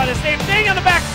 by the same thing on the back